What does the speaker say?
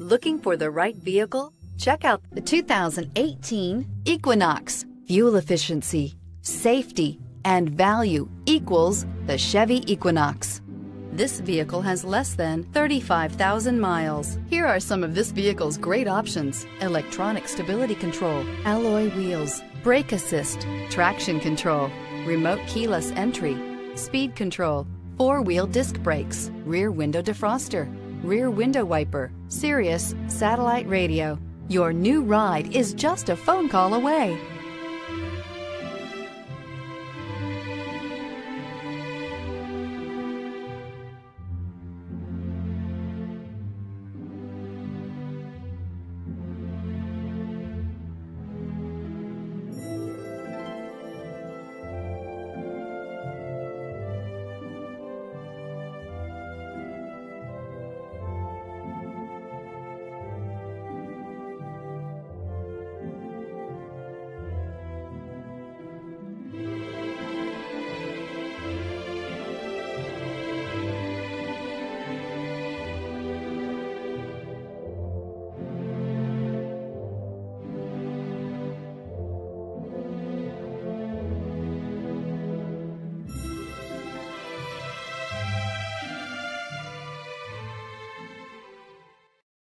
Looking for the right vehicle? Check out the 2018 Equinox. Fuel efficiency, safety, and value equals the Chevy Equinox. This vehicle has less than 35,000 miles. Here are some of this vehicle's great options. Electronic stability control, alloy wheels, brake assist, traction control, remote keyless entry, speed control, four-wheel disc brakes, rear window defroster, rear window wiper, Sirius satellite radio. Your new ride is just a phone call away.